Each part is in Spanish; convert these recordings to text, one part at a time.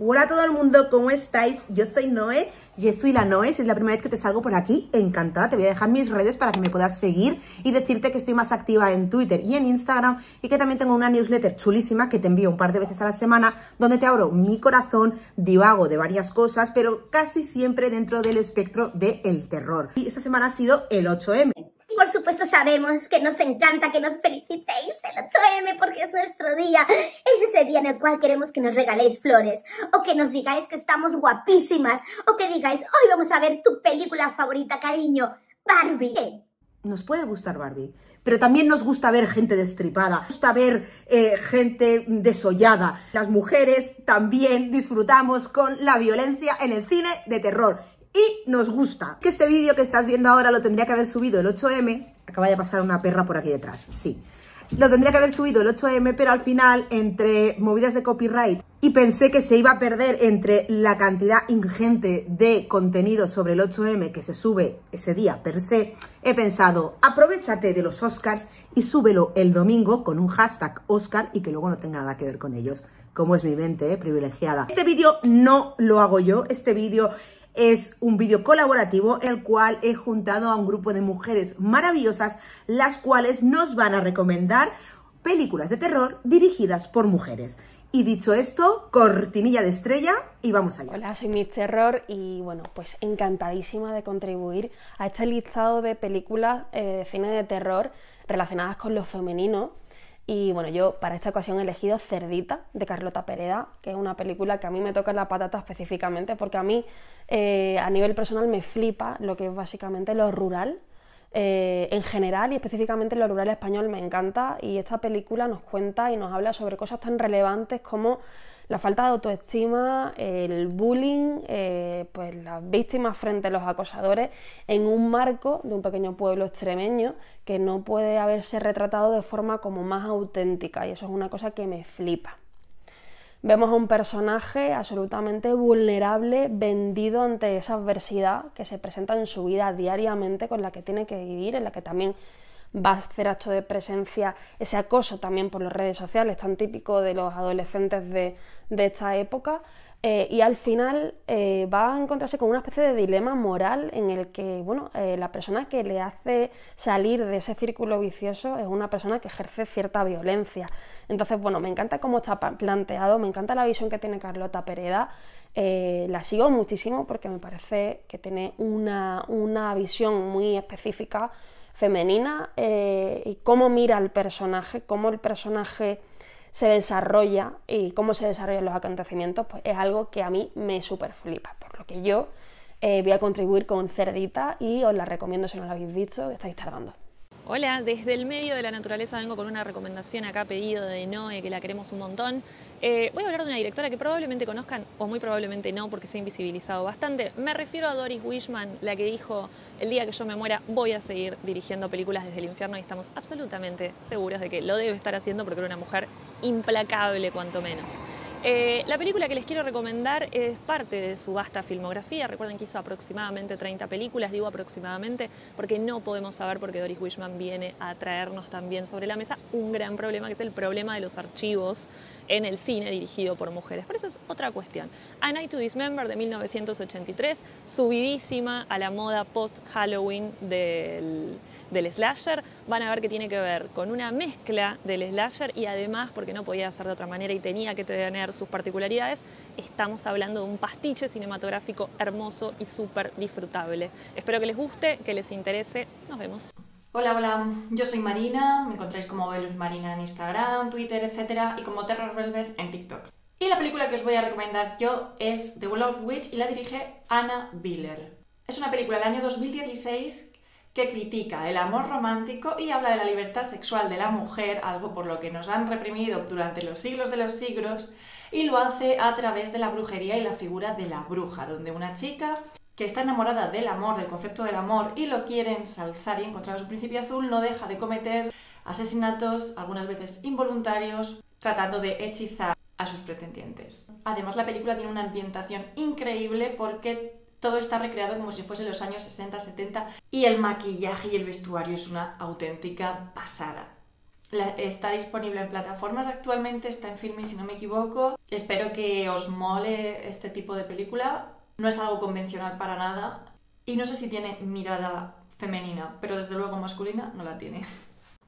Hola a todo el mundo, ¿cómo estáis? Yo soy Noé, yo soy la Noé, si es la primera vez que te salgo por aquí, encantada. Te voy a dejar mis redes para que me puedas seguir y decirte que estoy más activa en Twitter y en Instagram y que también tengo una newsletter chulísima que te envío un par de veces a la semana donde te abro mi corazón, divago de varias cosas, pero casi siempre dentro del espectro del terror. Y esta semana ha sido el 8M por supuesto sabemos que nos encanta que nos felicitéis el 8M porque es nuestro día. Es ese día en el cual queremos que nos regaléis flores o que nos digáis que estamos guapísimas o que digáis hoy vamos a ver tu película favorita, cariño, Barbie. Nos puede gustar Barbie, pero también nos gusta ver gente destripada, nos gusta ver eh, gente desollada. Las mujeres también disfrutamos con la violencia en el cine de terror y nos gusta. Que este vídeo que estás viendo ahora lo tendría que haber subido el 8M. Acaba de pasar una perra por aquí detrás, sí. Lo tendría que haber subido el 8M, pero al final, entre movidas de copyright y pensé que se iba a perder entre la cantidad ingente de contenido sobre el 8M que se sube ese día per se, he pensado, aprovechate de los Oscars y súbelo el domingo con un hashtag Oscar y que luego no tenga nada que ver con ellos, como es mi mente, ¿eh? privilegiada. Este vídeo no lo hago yo, este vídeo es un vídeo colaborativo el cual he juntado a un grupo de mujeres maravillosas, las cuales nos van a recomendar películas de terror dirigidas por mujeres. Y dicho esto, cortinilla de estrella y vamos allá. Hola, soy Miss Terror y bueno, pues encantadísima de contribuir a este listado de películas eh, de cine de terror relacionadas con lo femenino y bueno, yo para esta ocasión he elegido Cerdita de Carlota Pereda, que es una película que a mí me toca la patata específicamente, porque a mí eh, a nivel personal me flipa lo que es básicamente lo rural. Eh, en general y específicamente lo rural español me encanta y esta película nos cuenta y nos habla sobre cosas tan relevantes como la falta de autoestima, el bullying, eh, pues las víctimas frente a los acosadores en un marco de un pequeño pueblo extremeño que no puede haberse retratado de forma como más auténtica y eso es una cosa que me flipa. Vemos a un personaje absolutamente vulnerable, vendido ante esa adversidad que se presenta en su vida diariamente, con la que tiene que vivir, en la que también va a hacer acto de presencia, ese acoso también por las redes sociales, tan típico de los adolescentes de, esta época. Eh, y al final eh, va a encontrarse con una especie de dilema moral en el que bueno, eh, la persona que le hace salir de ese círculo vicioso es una persona que ejerce cierta violencia. Entonces, bueno, me encanta cómo está planteado, me encanta la visión que tiene Carlota Pereda. la sigo muchísimo porque me parece que tiene una, una visión muy específica femenina eh, y cómo mira el personaje, cómo el personaje se desarrolla y cómo se desarrollan los acontecimientos, pues es algo que a mí me super flipa, por lo que yo eh, voy a contribuir con Cerdita y os la recomiendo si no la habéis visto, que estáis tardando. Hola, desde el medio de la naturaleza vengo con una recomendación acá pedido de Noé, que la queremos un montón. Eh, voy a hablar de una directora que probablemente conozcan o muy probablemente no porque se ha invisibilizado bastante. Me refiero a Doris Wishman, la que dijo, el día que yo me muera voy a seguir dirigiendo películas desde el infierno y estamos absolutamente seguros de que lo debe estar haciendo porque era una mujer implacable cuanto menos. Eh, la película que les quiero recomendar es parte de su vasta filmografía. Recuerden que hizo aproximadamente 30 películas, digo aproximadamente porque no podemos saber porque Doris Wishman viene a traernos también sobre la mesa un gran problema que es el problema de los archivos en el cine dirigido por mujeres. Pero eso es otra cuestión. A Night to Dismember de 1983, subidísima a la moda post-Halloween del del slasher, van a ver que tiene que ver con una mezcla del slasher y además, porque no podía ser de otra manera y tenía que tener sus particularidades, estamos hablando de un pastiche cinematográfico hermoso y súper disfrutable. Espero que les guste, que les interese. Nos vemos. Hola, hola, yo soy Marina, me encontráis como Velus Marina en Instagram, Twitter, etc. y como Terror Velvet en TikTok. Y la película que os voy a recomendar yo es The Wolf Witch y la dirige Anna Biller. Es una película del año 2016 que critica el amor romántico y habla de la libertad sexual de la mujer, algo por lo que nos han reprimido durante los siglos de los siglos, y lo hace a través de la brujería y la figura de la bruja, donde una chica que está enamorada del amor, del concepto del amor, y lo quiere ensalzar y encontrar su principio azul, no deja de cometer asesinatos, algunas veces involuntarios, tratando de hechizar a sus pretendientes. Además, la película tiene una ambientación increíble porque todo está recreado como si fuese los años 60, 70 y el maquillaje y el vestuario es una auténtica pasada. Está disponible en plataformas actualmente, está en Filmin si no me equivoco. Espero que os mole este tipo de película. No es algo convencional para nada y no sé si tiene mirada femenina, pero desde luego masculina no la tiene.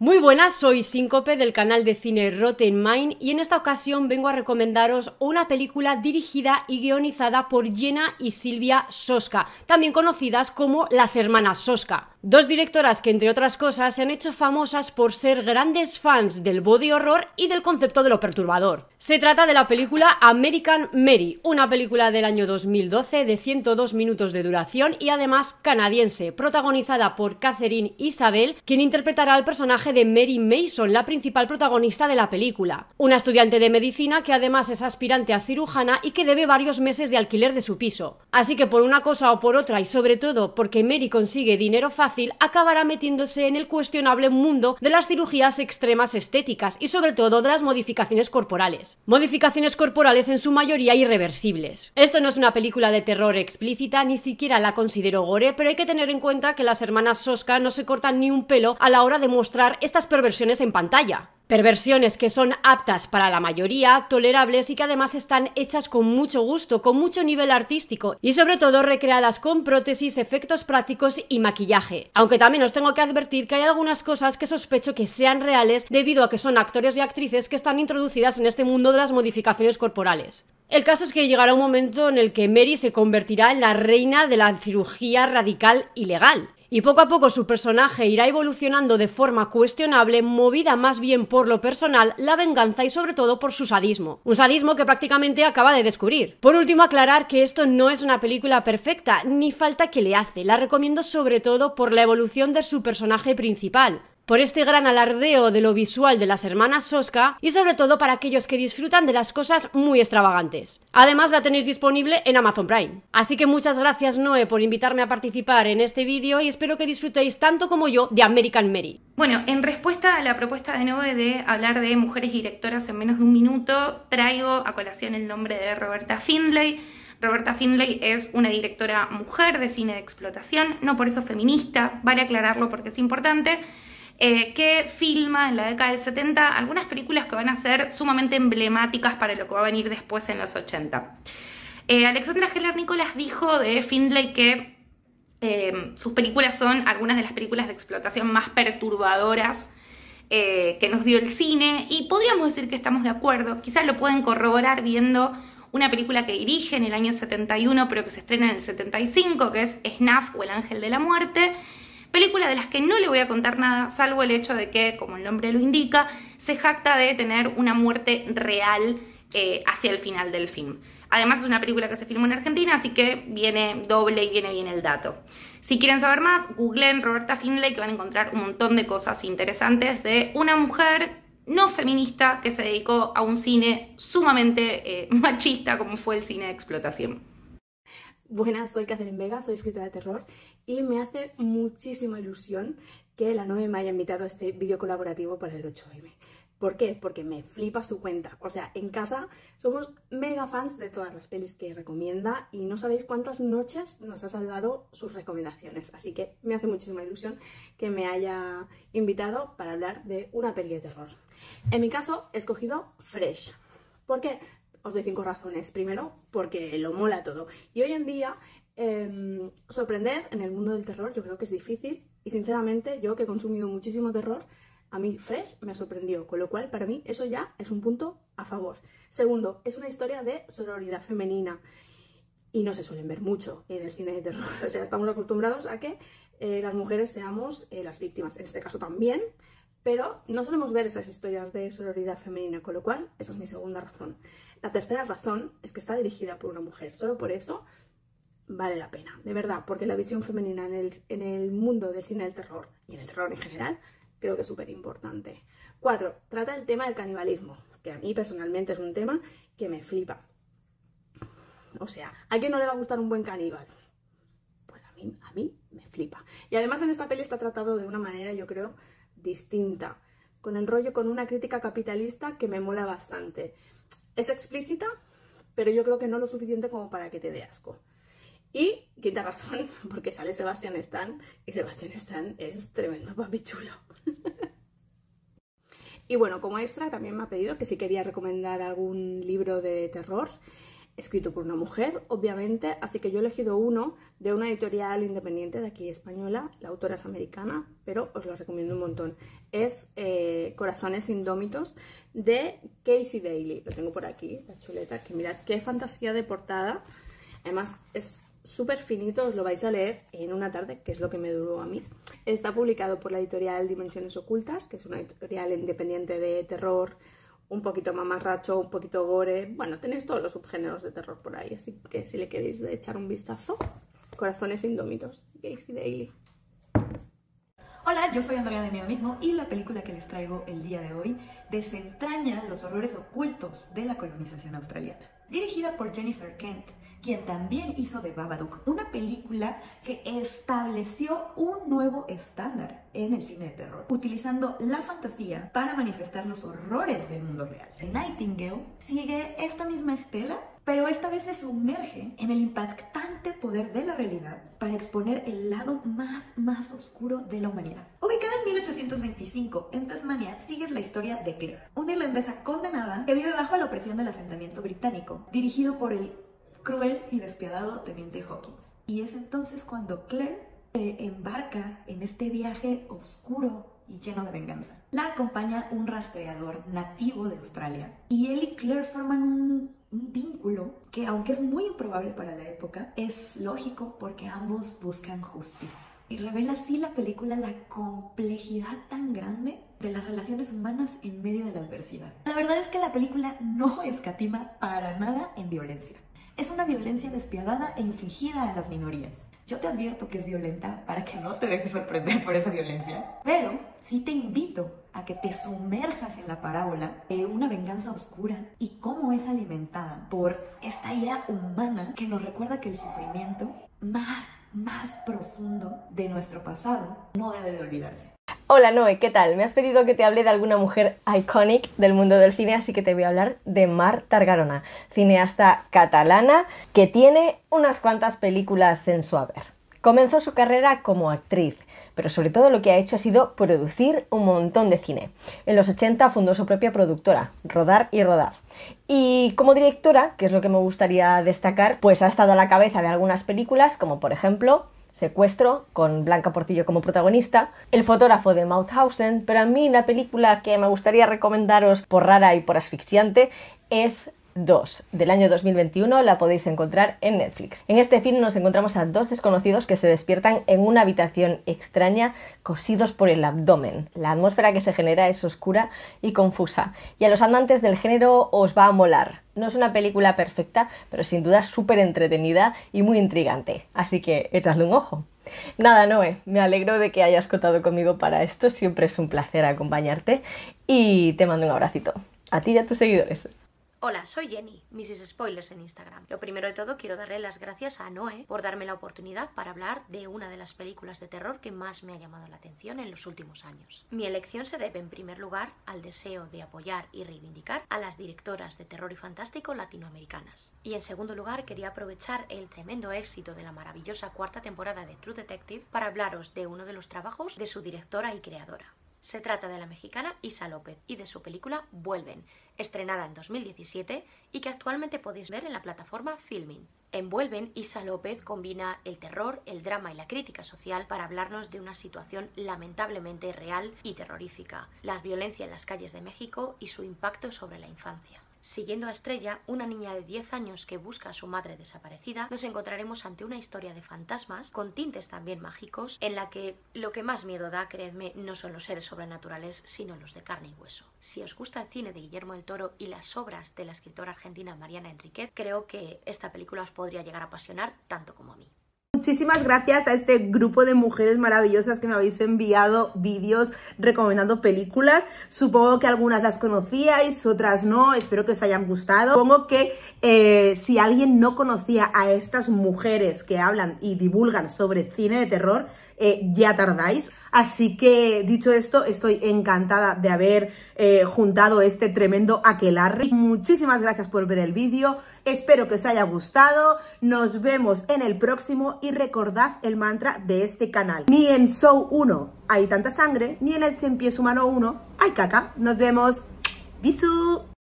Muy buenas, soy Síncope del canal de cine Rotten Mind y en esta ocasión vengo a recomendaros una película dirigida y guionizada por Jenna y Silvia Soska, también conocidas como las hermanas Soska. Dos directoras que, entre otras cosas, se han hecho famosas por ser grandes fans del body horror y del concepto de lo perturbador. Se trata de la película American Mary, una película del año 2012 de 102 minutos de duración y además canadiense, protagonizada por Catherine Isabel, quien interpretará al personaje de Mary Mason, la principal protagonista de la película. Una estudiante de medicina que además es aspirante a cirujana y que debe varios meses de alquiler de su piso. Así que por una cosa o por otra y sobre todo porque Mary consigue dinero fácil, acabará metiéndose en el cuestionable mundo de las cirugías extremas estéticas y sobre todo de las modificaciones corporales. Modificaciones corporales en su mayoría irreversibles. Esto no es una película de terror explícita, ni siquiera la considero gore, pero hay que tener en cuenta que las hermanas Soska no se cortan ni un pelo a la hora de mostrar estas perversiones en pantalla. Perversiones que son aptas para la mayoría, tolerables y que además están hechas con mucho gusto, con mucho nivel artístico y sobre todo recreadas con prótesis, efectos prácticos y maquillaje. Aunque también os tengo que advertir que hay algunas cosas que sospecho que sean reales debido a que son actores y actrices que están introducidas en este mundo de las modificaciones corporales. El caso es que llegará un momento en el que Mary se convertirá en la reina de la cirugía radical ilegal. Y poco a poco su personaje irá evolucionando de forma cuestionable, movida más bien por lo personal, la venganza y sobre todo por su sadismo. Un sadismo que prácticamente acaba de descubrir. Por último, aclarar que esto no es una película perfecta, ni falta que le hace. La recomiendo sobre todo por la evolución de su personaje principal por este gran alardeo de lo visual de las hermanas Soska y sobre todo para aquellos que disfrutan de las cosas muy extravagantes. Además la tenéis disponible en Amazon Prime. Así que muchas gracias Noé por invitarme a participar en este vídeo y espero que disfrutéis tanto como yo de American Mary. Bueno, en respuesta a la propuesta de Noé de hablar de mujeres directoras en menos de un minuto, traigo a colación el nombre de Roberta Findlay. Roberta Findlay es una directora mujer de cine de explotación, no por eso feminista, vale aclararlo porque es importante eh, que filma en la década del 70 algunas películas que van a ser sumamente emblemáticas para lo que va a venir después en los 80. Eh, Alexandra Heller Nicholas dijo de Findlay que eh, sus películas son algunas de las películas de explotación más perturbadoras que nos dio el cine y podríamos decir que estamos de acuerdo, quizás lo pueden corroborar viendo una película que dirige en el año 71 pero que se estrena en el 75 que es Snuff o El Ángel de la Muerte Película de las que no le voy a contar nada, salvo el hecho de que, como el nombre lo indica, se jacta de tener una muerte real eh, hacia el final del film. Además es una película que se filmó en Argentina, así que viene doble y viene bien el dato. Si quieren saber más, googleen Roberta Findlay que van a encontrar un montón de cosas interesantes de una mujer no feminista que se dedicó a un cine sumamente eh, machista como fue el cine de explotación. Buenas, soy Catherine Vega, soy escritora de terror y me hace muchísima ilusión que la 9 me haya invitado a este vídeo colaborativo para el 8M. ¿Por qué? Porque me flipa su cuenta. O sea, en casa somos mega fans de todas las pelis que recomienda y no sabéis cuántas noches nos ha salvado sus recomendaciones. Así que me hace muchísima ilusión que me haya invitado para hablar de una peli de terror. En mi caso, he escogido Fresh. ¿Por qué? Os doy cinco razones. Primero, porque lo mola todo. Y hoy en día, eh, sorprender en el mundo del terror yo creo que es difícil. Y sinceramente, yo que he consumido muchísimo terror, a mí Fresh me sorprendió. Con lo cual, para mí, eso ya es un punto a favor. Segundo, es una historia de sororidad femenina. Y no se suelen ver mucho en el cine de terror. O sea, estamos acostumbrados a que eh, las mujeres seamos eh, las víctimas. En este caso también. Pero no solemos ver esas historias de sororidad femenina, con lo cual esa es mi segunda razón. La tercera razón es que está dirigida por una mujer. Solo por eso vale la pena, de verdad, porque la visión femenina en el, en el mundo del cine del terror y en el terror en general creo que es súper importante. Cuatro, trata el tema del canibalismo, que a mí personalmente es un tema que me flipa. O sea, ¿a quién no le va a gustar un buen caníbal? Pues a mí, a mí me flipa. Y además en esta peli está tratado de una manera, yo creo, distinta, con el rollo, con una crítica capitalista que me mola bastante. Es explícita, pero yo creo que no lo suficiente como para que te dé asco. Y quinta razón, porque sale Sebastián Stan, y Sebastián Stan es tremendo papi chulo. Y bueno, como extra también me ha pedido que si quería recomendar algún libro de terror escrito por una mujer, obviamente, así que yo he elegido uno de una editorial independiente de aquí española, la autora es americana, pero os lo recomiendo un montón. Es eh, Corazones Indómitos de Casey Daly, lo tengo por aquí, la chuleta, que mirad qué fantasía de portada, además es súper finito, os lo vais a leer en una tarde, que es lo que me duró a mí. Está publicado por la editorial Dimensiones Ocultas, que es una editorial independiente de terror, un poquito mamarracho, un poquito gore. Bueno, tenéis todos los subgéneros de terror por ahí, así que si le queréis echar un vistazo, Corazones Indómitos, Casey Daly. Hola, yo soy Andrea de Miedo Mismo y la película que les traigo el día de hoy desentraña los horrores ocultos de la colonización australiana. Dirigida por Jennifer Kent, quien también hizo The Babadook, una película que estableció un nuevo estándar en el cine de terror, utilizando la fantasía para manifestar los horrores del mundo real. Nightingale sigue esta misma estela, pero esta vez se sumerge en el impactante poder de la realidad para exponer el lado más, más oscuro de la humanidad. 1825, en Tasmania, sigues la historia de Claire, una irlandesa condenada que vive bajo la opresión del asentamiento británico, dirigido por el cruel y despiadado teniente Hawkins. Y es entonces cuando Claire se embarca en este viaje oscuro y lleno de venganza. La acompaña un rastreador nativo de Australia y él y Claire forman un, un vínculo que aunque es muy improbable para la época, es lógico porque ambos buscan justicia. Y revela así la película la complejidad tan grande de las relaciones humanas en medio de la adversidad. La verdad es que la película no escatima para nada en violencia es una violencia despiadada e infligida a las minorías. Yo te advierto que es violenta para que no te dejes sorprender por esa violencia, pero sí te invito a que te sumerjas en la parábola de una venganza oscura y cómo es alimentada por esta ira humana que nos recuerda que el sufrimiento más, más profundo de nuestro pasado no debe de olvidarse. Hola Noé, ¿qué tal? Me has pedido que te hable de alguna mujer iconic del mundo del cine, así que te voy a hablar de Mar Targarona, cineasta catalana que tiene unas cuantas películas en su haber. Comenzó su carrera como actriz, pero sobre todo lo que ha hecho ha sido producir un montón de cine. En los 80 fundó su propia productora, Rodar y Rodar. Y como directora, que es lo que me gustaría destacar, pues ha estado a la cabeza de algunas películas, como por ejemplo Secuestro, con Blanca Portillo como protagonista, El fotógrafo de Mauthausen, pero a mí la película que me gustaría recomendaros por rara y por asfixiante es 2 del año 2021 la podéis encontrar en Netflix. En este film nos encontramos a dos desconocidos que se despiertan en una habitación extraña cosidos por el abdomen. La atmósfera que se genera es oscura y confusa y a los amantes del género os va a molar. No es una película perfecta, pero sin duda súper entretenida y muy intrigante, así que echadle un ojo. Nada, Noé, me alegro de que hayas contado conmigo para esto, siempre es un placer acompañarte y te mando un abracito. A ti y a tus seguidores. Hola, soy Jenny, Mrs. Spoilers en Instagram. Lo primero de todo quiero darle las gracias a Noé por darme la oportunidad para hablar de una de las películas de terror que más me ha llamado la atención en los últimos años. Mi elección se debe en primer lugar al deseo de apoyar y reivindicar a las directoras de terror y fantástico latinoamericanas. Y en segundo lugar quería aprovechar el tremendo éxito de la maravillosa cuarta temporada de True Detective para hablaros de uno de los trabajos de su directora y creadora. Se trata de la mexicana Isa López y de su película Vuelven, estrenada en 2017 y que actualmente podéis ver en la plataforma Filming. En Vuelven, Isa López combina el terror, el drama y la crítica social para hablarnos de una situación lamentablemente real y terrorífica, la violencia en las calles de México y su impacto sobre la infancia. Siguiendo a Estrella, una niña de 10 años que busca a su madre desaparecida, nos encontraremos ante una historia de fantasmas, con tintes también mágicos, en la que lo que más miedo da, creedme, no son los seres sobrenaturales, sino los de carne y hueso. Si os gusta el cine de Guillermo del Toro y las obras de la escritora argentina Mariana Enriquez, creo que esta película os podría llegar a apasionar tanto como a mí. Muchísimas gracias a este grupo de mujeres maravillosas que me habéis enviado vídeos recomendando películas. Supongo que algunas las conocíais, otras no. Espero que os hayan gustado. Supongo que eh, si alguien no conocía a estas mujeres que hablan y divulgan sobre cine de terror, eh, ya tardáis. Así que, dicho esto, estoy encantada de haber eh, juntado este tremendo aquelarre. Muchísimas gracias por ver el vídeo. Espero que os haya gustado. Nos vemos en el próximo y recordad el mantra de este canal. Ni en Show 1 hay tanta sangre, ni en el 100 pies humano 1 hay caca. Nos vemos. Bisú.